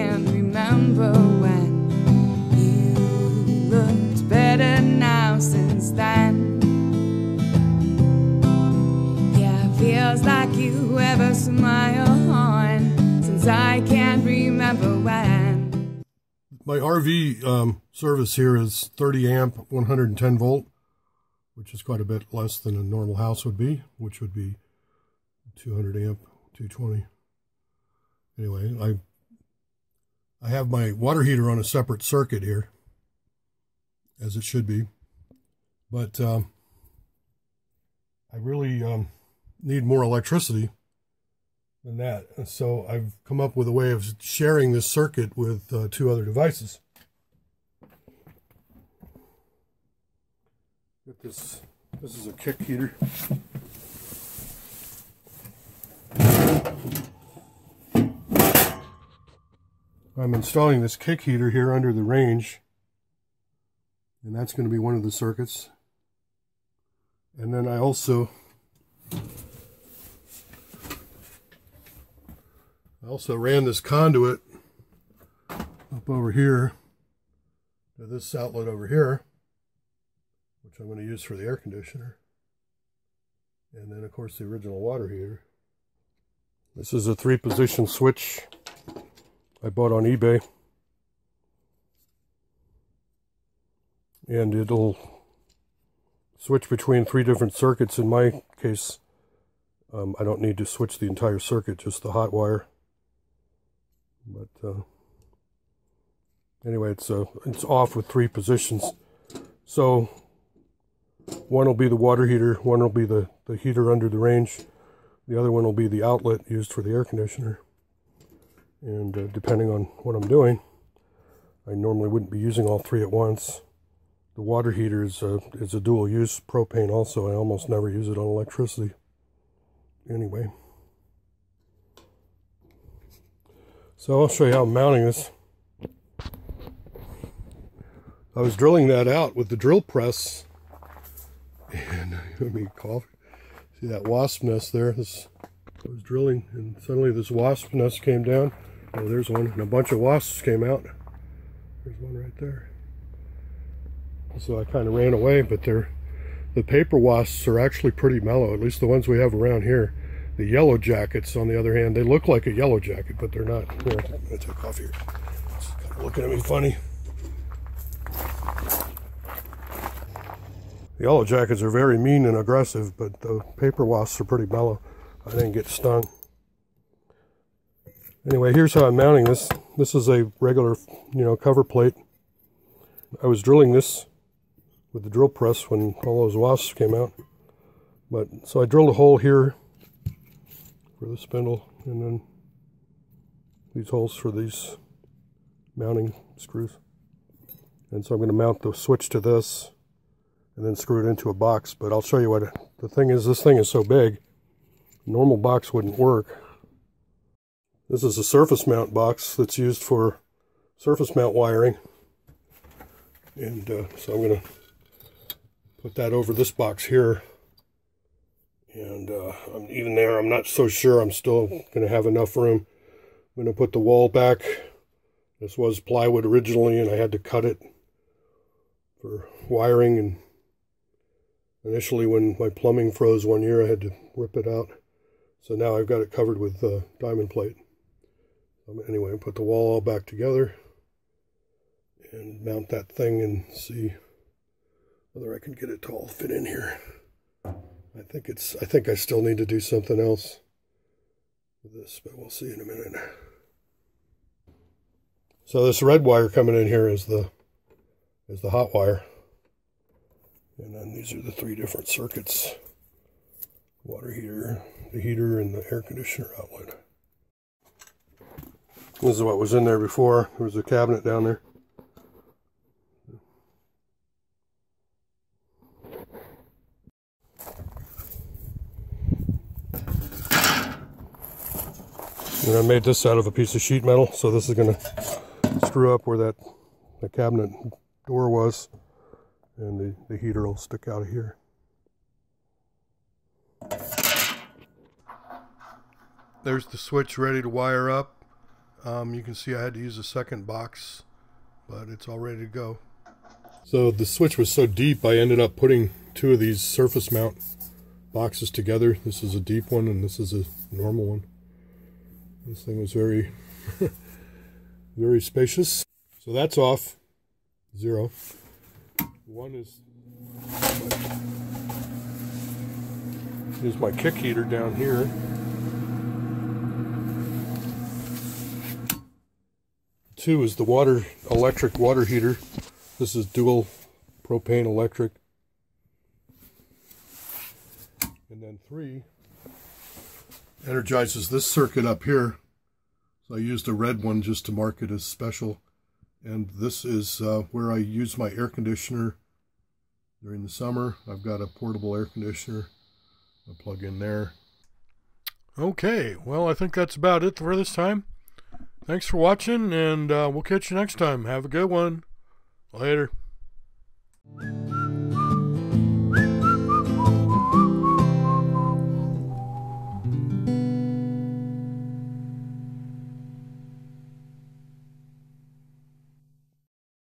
can remember when you looked better now since then. Yeah, feels like you ever smile on since I can't remember when. My RV um, service here is 30 amp, 110 volt, which is quite a bit less than a normal house would be, which would be 200 amp, 220 anyway, I I have my water heater on a separate circuit here, as it should be, but um, I really um, need more electricity than that. So I've come up with a way of sharing this circuit with uh, two other devices. Get this, this is a kick heater. I'm installing this kick heater here under the range and that's going to be one of the circuits and then I also I also ran this conduit up over here to this outlet over here, which I'm going to use for the air conditioner. And then, of course, the original water heater. This is a three position switch I bought on eBay. And it'll switch between three different circuits. In my case, um, I don't need to switch the entire circuit, just the hot wire. But uh, anyway, it's uh, it's off with three positions. So one will be the water heater, one will be the, the heater under the range, the other one will be the outlet used for the air conditioner. And uh, depending on what I'm doing, I normally wouldn't be using all three at once. The water heater is a, is a dual use propane also. I almost never use it on electricity. Anyway. So I'll show you how I'm mounting this. I was drilling that out with the drill press. And let me cough. See that wasp nest there? This, I was drilling and suddenly this wasp nest came down. Oh, there's one. And a bunch of wasps came out. There's one right there. So I kind of ran away, but they're, the paper wasps are actually pretty mellow, at least the ones we have around here. The yellow jackets, on the other hand, they look like a yellow jacket, but they're not. Here, I'm going to take off here. It's kind of looking at me funny. The yellow jackets are very mean and aggressive, but the paper wasps are pretty mellow. I didn't get stung. Anyway, here's how I'm mounting this. This is a regular, you know, cover plate. I was drilling this with the drill press when all those wasps came out. But so I drilled a hole here for the spindle and then these holes for these mounting screws. And so I'm going to mount the switch to this and then screw it into a box. But I'll show you what the thing is. This thing is so big, normal box wouldn't work. This is a surface mount box that's used for surface mount wiring. And uh, so I'm going to put that over this box here. And uh, even there, I'm not so sure I'm still going to have enough room. I'm going to put the wall back. This was plywood originally, and I had to cut it for wiring. And initially, when my plumbing froze one year, I had to rip it out. So now I've got it covered with uh, diamond plate. Um, anyway, put the wall all back together and mount that thing and see whether I can get it to all fit in here. I think it's, I think I still need to do something else with this, but we'll see in a minute. So this red wire coming in here is the, is the hot wire. And then these are the three different circuits. Water heater, the heater, and the air conditioner outlet. This is what was in there before. There was a cabinet down there. And I made this out of a piece of sheet metal, so this is going to screw up where that the cabinet door was, and the, the heater will stick out of here. There's the switch ready to wire up. Um, you can see I had to use a second box, but it's all ready to go. So the switch was so deep, I ended up putting two of these surface mount boxes together. This is a deep one, and this is a normal one. This thing was very, very spacious. So that's off, zero. One is, is my kick heater down here. Two is the water, electric water heater. This is dual propane electric. And then three energizes this circuit up here. So I used a red one just to mark it as special. And this is uh, where I use my air conditioner during the summer. I've got a portable air conditioner. I plug in there. Okay, well, I think that's about it for this time. Thanks for watching, and uh, we'll catch you next time. Have a good one. Later.